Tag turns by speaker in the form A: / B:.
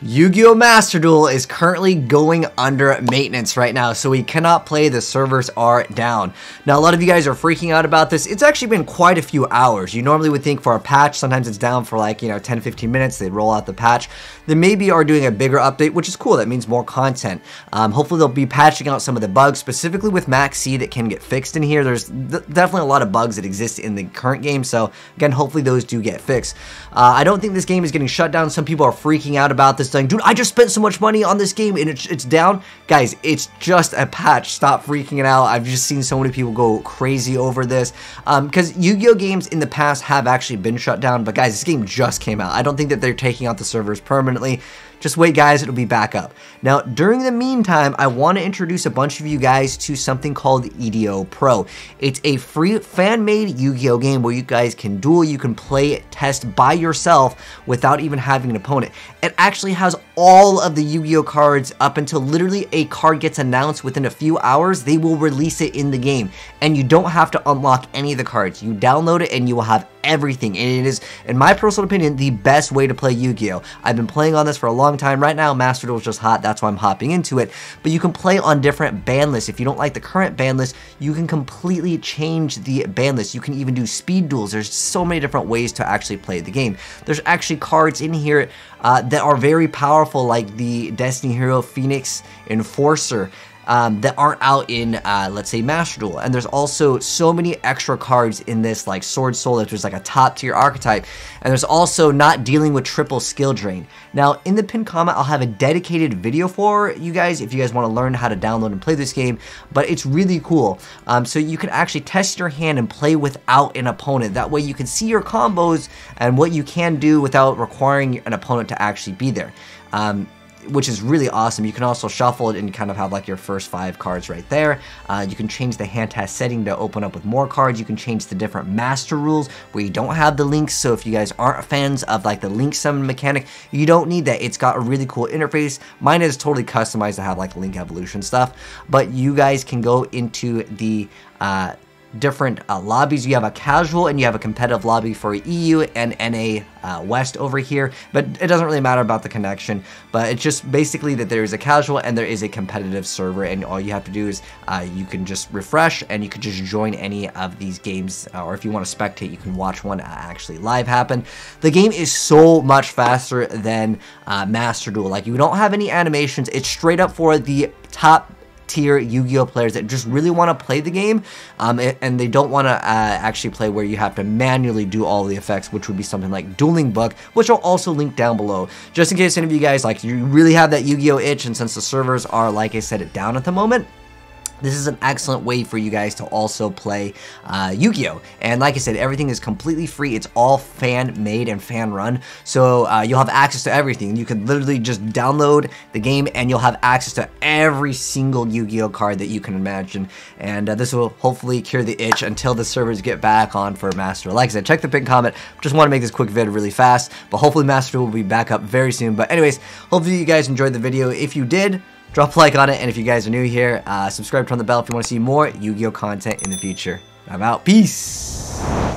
A: Yu-Gi-Oh! Master Duel is currently going under maintenance right now, so we cannot play. The servers are down. Now, a lot of you guys are freaking out about this. It's actually been quite a few hours. You normally would think for a patch, sometimes it's down for like, you know, 10, 15 minutes. They roll out the patch. They maybe are doing a bigger update, which is cool. That means more content. Um, hopefully, they'll be patching out some of the bugs, specifically with Maxx C that can get fixed in here. There's definitely a lot of bugs that exist in the current game, so again, hopefully those do get fixed. Uh, I don't think this game is getting shut down. Some people are freaking out about this saying, dude, I just spent so much money on this game and it's, it's down. Guys, it's just a patch. Stop freaking it out. I've just seen so many people go crazy over this. Because um, Yu-Gi-Oh! games in the past have actually been shut down. But guys, this game just came out. I don't think that they're taking out the servers permanently. Just wait guys, it'll be back up. Now, during the meantime, I want to introduce a bunch of you guys to something called EDO Pro. It's a free fan-made Yu-Gi-Oh game where you guys can duel, you can play, test by yourself without even having an opponent. It actually has all of the Yu-Gi-Oh cards up until literally a card gets announced within a few hours, they will release it in the game. And you don't have to unlock any of the cards. You download it and you will have everything. And it is, in my personal opinion, the best way to play Yu-Gi-Oh! I've been playing on this for a long time. Right now, Master Duel is just hot. That's why I'm hopping into it. But you can play on different ban lists. If you don't like the current ban list, you can completely change the ban list. You can even do speed duels. There's so many different ways to actually play the game. There's actually cards in here uh, that are very powerful, like the Destiny Hero Phoenix Enforcer um, that aren't out in, uh, let's say, Master Duel. And there's also so many extra cards in this, like Swordsoul, that there's like a top tier archetype. And there's also not dealing with triple skill drain. Now, in the pinned comment, I'll have a dedicated video for you guys if you guys want to learn how to download and play this game. But it's really cool. Um, so you can actually test your hand and play without an opponent. That way you can see your combos and what you can do without requiring an opponent to actually be there. Um, which is really awesome. You can also shuffle it and kind of have like your first five cards right there. Uh, you can change the hand test setting to open up with more cards. You can change the different master rules where you don't have the links. So if you guys aren't fans of like the link summon mechanic, you don't need that. It's got a really cool interface. Mine is totally customized to have like link evolution stuff, but you guys can go into the uh, different uh, lobbies. You have a casual and you have a competitive lobby for EU and NA uh, West over here, but it doesn't really matter about the connection, but it's just basically that there is a casual and there is a competitive server, and all you have to do is uh, you can just refresh and you can just join any of these games, uh, or if you want to spectate, you can watch one actually live happen. The game is so much faster than uh, Master Duel. Like, you don't have any animations. It's straight up for the top tier Yu-Gi-Oh players that just really want to play the game um, and they don't want to uh, actually play where you have to manually do all the effects, which would be something like Dueling Book, which I'll also link down below. Just in case any of you guys like you really have that Yu-Gi-Oh itch and since the servers are, like I said, it down at the moment, this is an excellent way for you guys to also play uh, Yu-Gi-Oh! And like I said, everything is completely free. It's all fan-made and fan-run. So uh, you'll have access to everything. You can literally just download the game and you'll have access to every single Yu-Gi-Oh! card that you can imagine. And uh, this will hopefully cure the itch until the servers get back on for Master. Like I said, check the pinned comment. Just want to make this quick vid really fast. But hopefully Master will be back up very soon. But anyways, hopefully you guys enjoyed the video. If you did, Drop a like on it, and if you guys are new here, uh, subscribe, turn the bell if you want to see more Yu-Gi-Oh content in the future. I'm out. Peace!